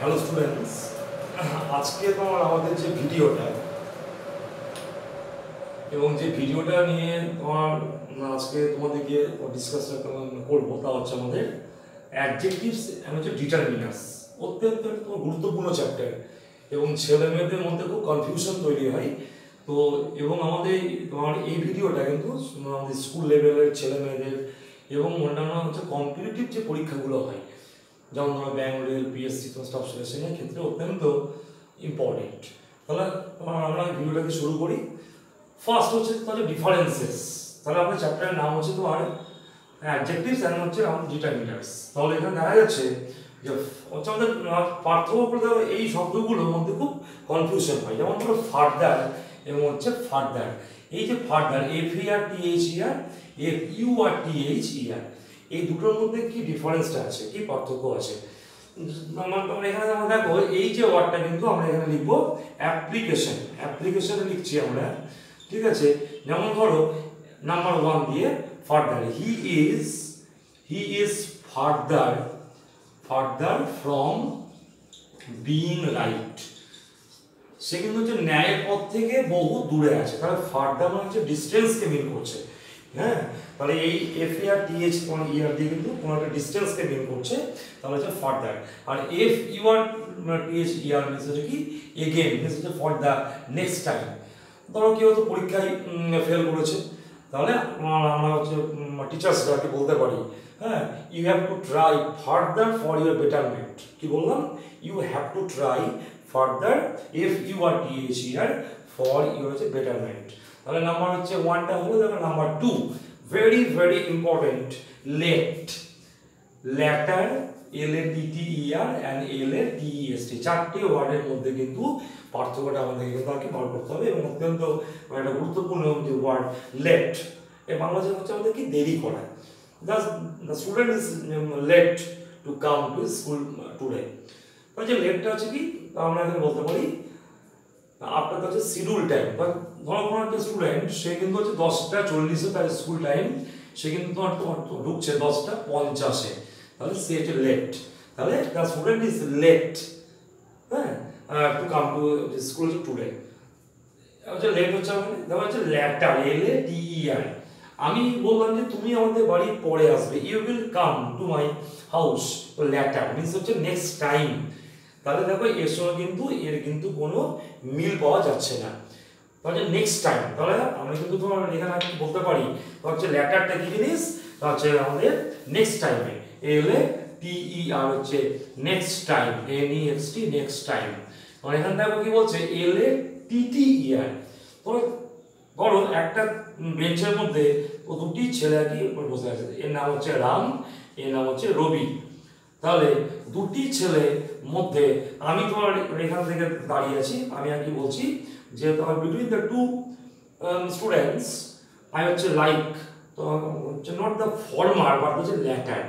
Hello students আজকে তোমার আমাদের যে ভিডিওটা এবং যে ভিডিওটা নিয়ে তোমার আজকে তোমাদেরকে ডিসকাসটা করব, তা হচ্ছে আমাদের অ্যাডজেক্টিভস এবং হচ্ছে ডিটারমিনার্স অত্যন্ত একটা গুরুত্বপূর্ণ চ্যাপ্টার এবং ছেলে মেয়েদের মধ্যে খুব কনফিউশন তৈরি হয়। তো, এবং আমাদের, তোমার এই ভিডিওটা কিন্তু আমাদের স্কুল লেভেলের ছেলে মেয়েদের এবং অন্যান্য হচ্ছে কম্পিটিটিভ যে পরীক্ষাগুলো হয় যেমন ধরো ব্যাঙ্ক রেল পিএসসি তো স্টাফ সিলেকশনের ক্ষেত্রে অত্যন্ত ইম্পর্টেন্ট তাহলে আমরা ভিডিওটাকে শুরু করি। ফার্স্ট হচ্ছে তাহলে ডিফারেন্সেস তাহলে আমাদের চ্যাপ্টারের নাম হচ্ছে তোমার অ্যাডজেক্টিভস অ্যান্ড হচ্ছে আমাদের ডিটারমিনার্স তাহলে এখানে দেখা যাচ্ছে যে, হচ্ছে আমাদের পার্থক্য এই শব্দগুলোর মধ্যে খুব কনফিউশন হয়। যেমন ধরো ফার্দার এবং হচ্ছে ফার্দার এই যে further F E R T H E R F U R T H E R এই দুটোর মধ্যে কি ডিফারেন্সটা আছে? কি পার্থক্য আছে? এখানে আমরা দেখো, এই যে ওয়ার্ডটা কিন্তু আমরা এখানে লিখব অ্যাপ্লিকেশন অ্যাপ্লিকেশনে লিখছি আমরা, ঠিক আছে? যেমন ধরো নাম্বার ওয়ান দিয়ে further he is he is further further from being right সে কিন্তু হচ্ছে ন্যায়ের পথ থেকে বহু দূরে আছে। তাহলে ফার্দার মানে হচ্ছে ডিস্টেন্সকে মিন করছে। হ্যাঁ? তাহলে এই এফ আর টি এইচ কোন ইয়ার দিয়ে কিন্তু কোনো একটা ডিস্টেন্সকে মিন করছে, তাহলে হচ্ছে ফার্দার আর F U R T H E R means হচ্ছে কি? এগেন মিনস হচ্ছে ফর দ্য নেক্সট টাইম ধরো কেউ তো পরীক্ষায় ফেল করেছে, তাহলে আমরা হচ্ছে টিচার্সরাকে বলতে পারি হ্যাঁ? You have to try further for your betterment কি বললাম? You have to try further F U R T H E R for your হচ্ছে বেটারমেন্ট তাহলে নাম্বার হচ্ছে ওয়ানটা হলো দেখো number two very very important late latter L A T T E R and L A T E S T চারটে ওয়ার্ডের মধ্যে কিন্তু পার্থক্যটা আমাদের কিন্তু কি বার করতে হবে এবং অত্যন্ত একটা গুরুত্বপূর্ণ যে ওয়ার্ড লেট এর বাংলা হচ্ছে আমাদের কি দেরি করা the the student is late to come to school today যে লেটটা হচ্ছে কি, আমরা এখানে বলতে পারি আপনার কাছে শিডিউল টাইম বা ধরো কোনো একটা স্টুডেন্ট সে কিন্তু হচ্ছে দশটা, চল্লিশে তার স্কুল টাইম সে কিন্তু তোমার ঢুকছে দশটা পঞ্চাশে। তাহলে সে হচ্ছে লেট তাহলে দ্য স্টুডেন্ট ইজ লেট হ্যাঁ? To come to school today হচ্ছে লেট হচ্ছে মানে? দেখো হচ্ছে letter L A T E আর আমি বললাম যে তুমি আমাদের বাড়ি পরে আসবে। You will come to my house later means হচ্ছে নেক্সট টাইম তাহলে দেখো এর সঙ্গে কিন্তু এর কিন্তু কোনো মিল পাওয়া যাচ্ছে না। তাহলে নেক্সট টাইম তাহলে আমরা কিন্তু তোমার এখানে আমি বলতে পারি? হচ্ছে ল্যাটারটা কি জিনিস? হচ্ছে আমাদের নেক্সট টাইমে এল এ ই আর হচ্ছে next time N E X T next time মানে এখানে দেখো কি বলছে? এল এ টি টি ই আর ধরো ধরো একটা বেঞ্চের মধ্যে দুটি ছেলে আর কি বসে আছে। এর নাম হচ্ছে রাম, এর নাম হচ্ছে রবি। তাহলে দুটি ছেলে মধ্যে আমি তোমার এখান থেকে দাঁড়িয়ে আছি, আমি আর কি বলছি যে তোমার between the two students I হচ্ছে লাইক তো হচ্ছে নট দ্য ফর্মার বাট হচ্ছে ল্যাটার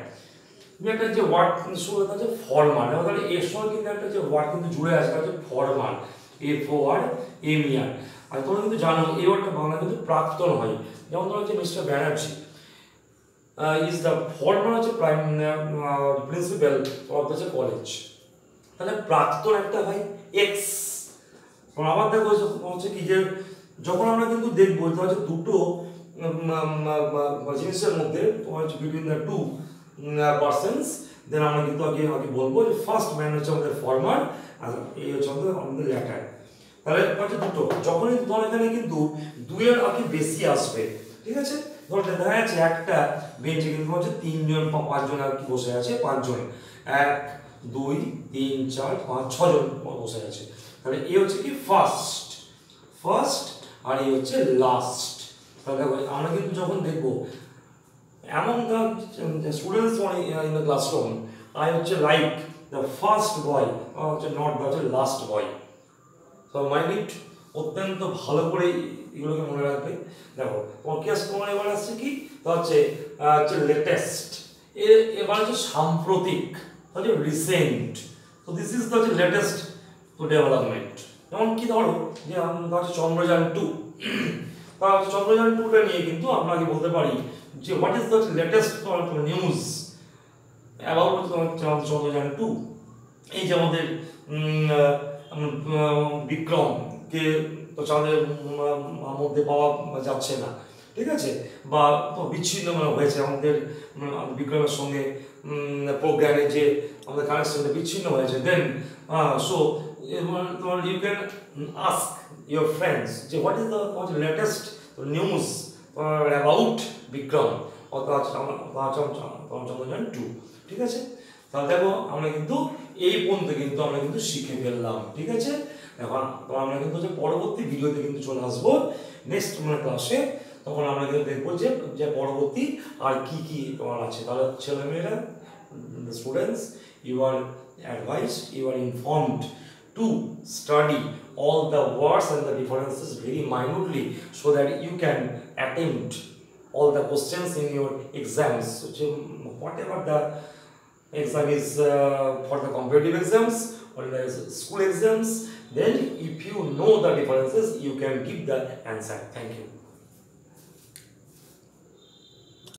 তুমি একটা যে ওয়ার্ড শুরু হচ্ছে ফর্মার তাহলে এর সঙ্গে কিন্তু একটা যে ওয়ার্ড কিন্তু জুড়ে আছে হচ্ছে former F O R M আর তোমরা কিন্তু জানো, এই ওয়ার্ডটা বাংলা কিন্তু প্রাক্তন হয়। যেমন ধরো হচ্ছে mister Banerjee is the former হচ্ছে prime principal of the college তাহলে প্রাক্তন একটা হয় এক্স আবার দেখো হচ্ছে কি যে, যখন আমরা কিন্তু দেখব হচ্ছে দুটো জিনিসের মধ্যে হচ্ছে between the two persons then আমরা কিন্তু আগে আগে বলব যে ফার্স্ট ম্যান হচ্ছে আমাদের ফর্মার আর এই হচ্ছে আমাদের আমাদের ল্যাটার তাহলে হচ্ছে দুটো, যখনই ধর এখানে কিন্তু দুইয়ের আগে বেশি আসবে, ঠিক আছে? ধর দেখা যাচ্ছে একটা বেঞ্চে কিন্তু হচ্ছে তিনজন পাঁচজন আর কি বসে আছে, পাঁচজন। এক, দুই, তিন, চার, পাঁচ, ছজন বসে আছে। তাহলে এ হচ্ছে কি ফার্স্ট ফার্স্ট আর এই হচ্ছে লাস্ট তাহলে আমরা কিন্তু যখন দেখব among the students in the classroom I হচ্ছে like the first boy হচ্ছে not the last boy তো মাইন্ড ইট অত্যন্ত ভালো করে এগুলোকে মনে রাখবে। দেখো কেস তোমার এবার আসছে কি? হচ্ছে হচ্ছে লেটেস্ট এবার হচ্ছে সাম্প্রতিক হচ্ছে রিসেন্ট তো this is the latest to development যেমন কি ধরো, যে হচ্ছে চন্দ্রযান টু তা হচ্ছে চন্দ্রযান টুটা নিয়ে কিন্তু আপনাকে বলতে পারি যে what is the latest news about Chandrayaan two এই যে আমাদের বিক্রমকে চাঁদের মধ্যে পাওয়া যাচ্ছে না। ঠিক আছে? বা বিচ্ছিন্ন মানে হয়েছে। আমাদের বিক্রমের সঙ্গে প্রোগ্রামে যে আমাদের কানেকশনটা বিচ্ছিন্ন হয়েছে। দেন সো তোমার you can ask your friends যে what is the latest news about Vikram? অথবা চন্দ্রযান টু ঠিক আছে? তাহলে দেখো, আমরা কিন্তু এই পর্যন্ত কিন্তু আমরা কিন্তু শিখে ফেললাম। ঠিক আছে? এখন তখন আমরা কিন্তু যে পরবর্তী ভিডিওতে কিন্তু চলে আসব নেক্সট তোমার ক্লাসে তখন আমরা কিন্তু দেখব যে যে পরবর্তী আর কি কি তোমার আছে। তাহলে ছেলেমেয়েরা students you are advice you are informed to study all the words and the differences very minutely so that you can attempted all the questions in your exams whatever the exam is uh, for the competitive exams or the school exams. Then if you know the differences you can give the answer. Thank you